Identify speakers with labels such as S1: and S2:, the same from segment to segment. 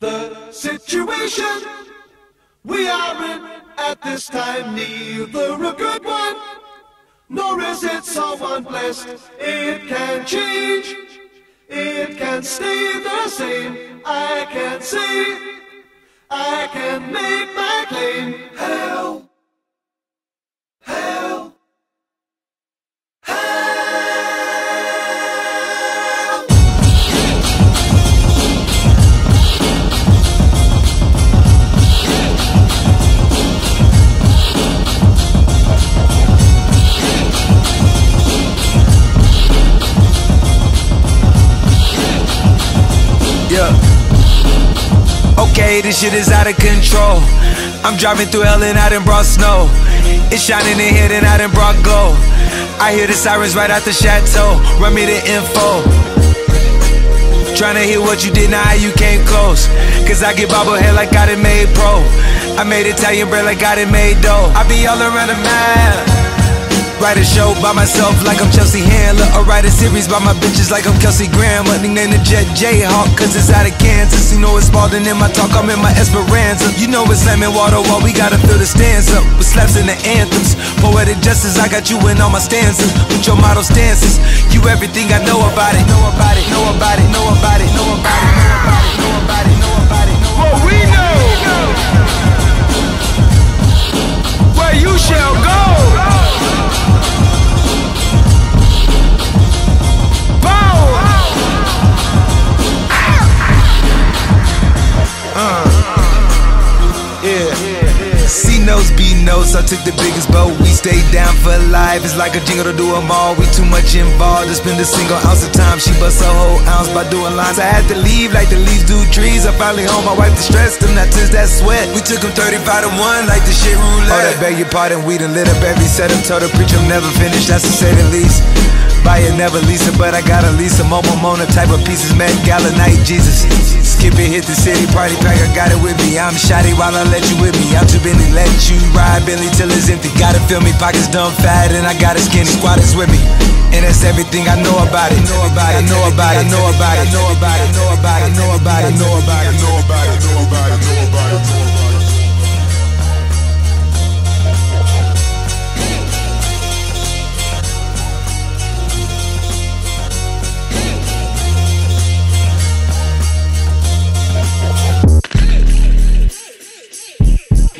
S1: The situation we are in at this time, neither a good one, nor is it someone blessed. It can change, it can stay the same. I can say, I can make my claim.
S2: Okay, this shit is out of control. I'm driving through hell and I done brought snow. It's shining in here and I done brought gold. I hear the sirens right out the chateau. Run me the info. Trying to hear what you did, now how you came close. Cause I get bobblehead like I done made pro. I made Italian bread like I done made dough. I be all around the map. Write a show by myself like I'm Chelsea Handler. Or write a series by my bitches like I'm Kelsey Grammer. Nickname the Jet Jayhawk cause it's out of Kansas. You know it's Spalding in my talk, I'm in my Esperanza. You know it's slamming water while we gotta fill the stands up. With slaps in the anthems. Poetic justice, I got you in all my stanzas. With your model stances. You everything I know about it. Know about it, know about it, know about it, know about it, know about it, know about it, know about it, took the biggest boat. We stayed down for life. It's like a jingle to do them all. We too much involved to spend a single ounce of time. She bust a whole ounce by doing lines. I had to leave like the leaves do trees. I finally home, my wife distressed them, not since that sweat. We took them 35 to 1 like the shit roulette. Oh, that beg your pardon, we done lit up every setup. Told the preacher I'm never finished, that's to say the least. Buy it, never lease it, but I got a mobile Mona type of pieces. Met Gala night, Jesus. Skip it, hit the city, party pack, I got it with me. I'm shoddy while I let you with me. I'm too busy, let you ride Billy till it's empty. Gotta fill me, pockets dumb fat, and I got a skinny squad is with me. And that's everything I know about it. Know about it, know about it, know about it, it, know about it, know about it, know about it, know about it, know about it, know about it, know about it.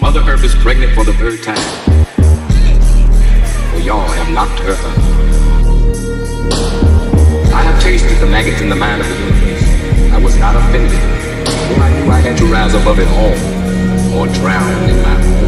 S3: Mother Earth is pregnant for the third time. For y'all have knocked her up. I have tasted the maggots in the mind of the universe. I was not offended. For I knew I had to rise above it all or drown in my